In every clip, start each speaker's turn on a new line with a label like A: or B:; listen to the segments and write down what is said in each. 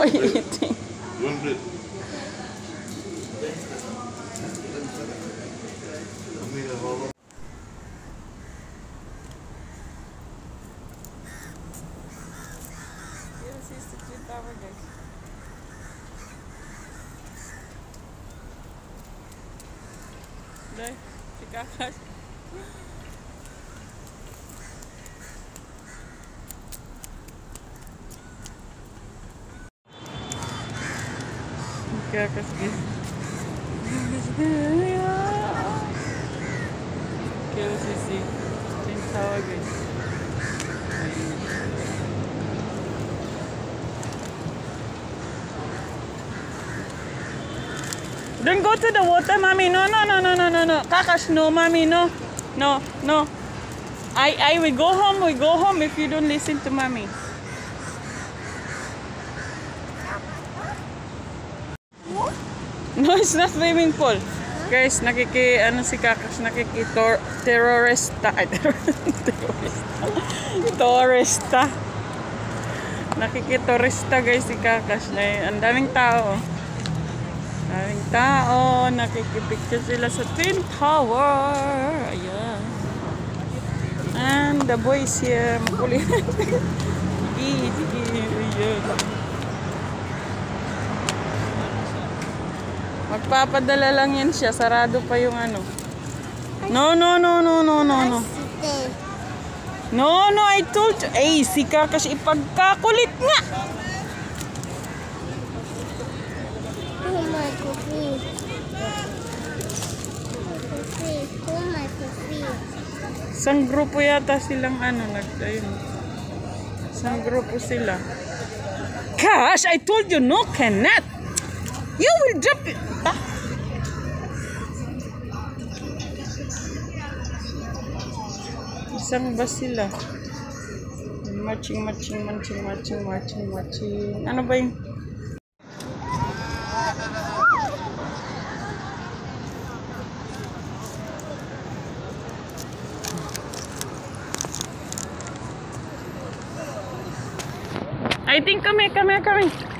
A: are you eating?
B: One plate.
A: Yes, it's the Twin Tower, guys. Dai, si Kakas. Si Kakas, guys. Kaya si si Twin Tower, guys. Don't go to the water, mommy. No, no, no, no, no, no, no. Kakash, no, mommy, no. No, no. I, I will go home. We go home if you don't listen to mommy. No, it's not swimming pool. Guys, nakiki, ano si Kakash, nakiki tor, terrorista. Ay, terrorista. Torista. Nakikitorista guys si Kakash na. Ang daming tao. Daming tao. Nakikipicture sila sa Twin Tower. Ayan. And the boys here. Makulit. Sige, sige. Ayan. Magpapadala lang yan siya. Sarado pa yung ano. No, no, no, no, no, no, no. No, no, I told you. Eh, si Kakash ipagkakulit nga. Isang grupo yata silang ano, nag, ayun. Isang grupo sila. Gosh, I told you no cannot. You will drop it. Isang ba sila? Matching, matching, matching, matching, matching, matching. Ano ba yung... I think kami, kami, kami.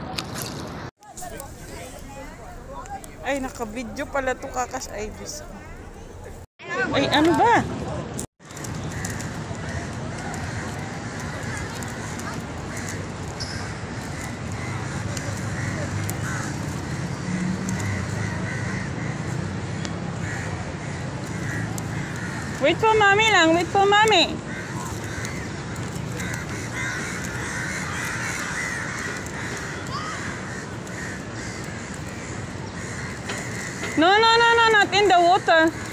A: Ay, nakabidyo pala to kakas Ibis. Ay, ano ba? Wait po, mami lang. Wait po, mami. No, no, no, no, not in the water.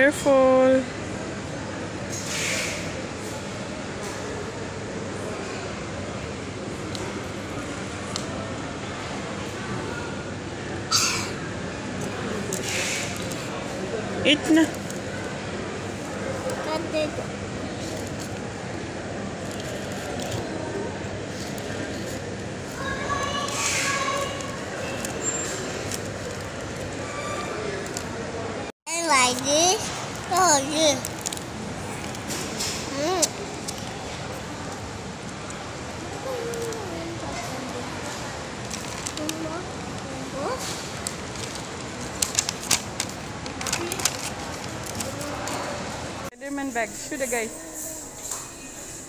A: Careful.
C: Cut it. And like this. Oh, yeah. Mm.
A: Spider-Man bag. Shoot the guys.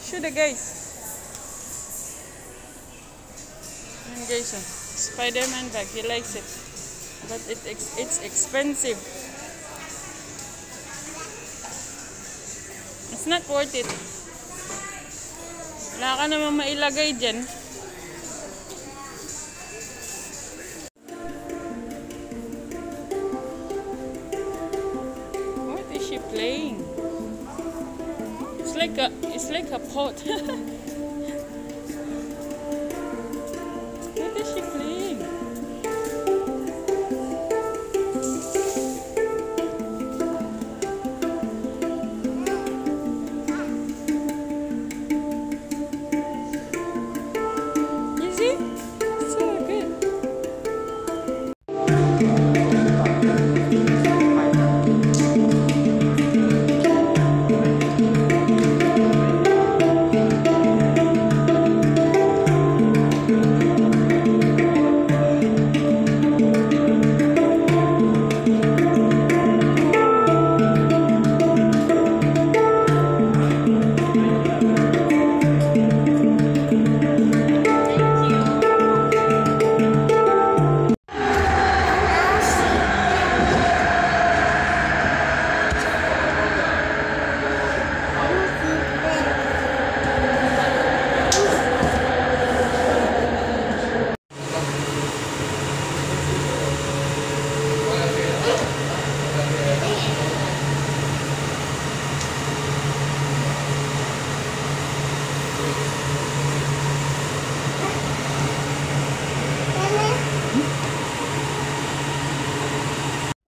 A: Shoot guys. Ayan guys, oh. Spider-Man bag. He likes it. But it it's expensive. It's not worth it. Wala ka naman mailagay dyan. What is she playing? It's like a it's like a pot.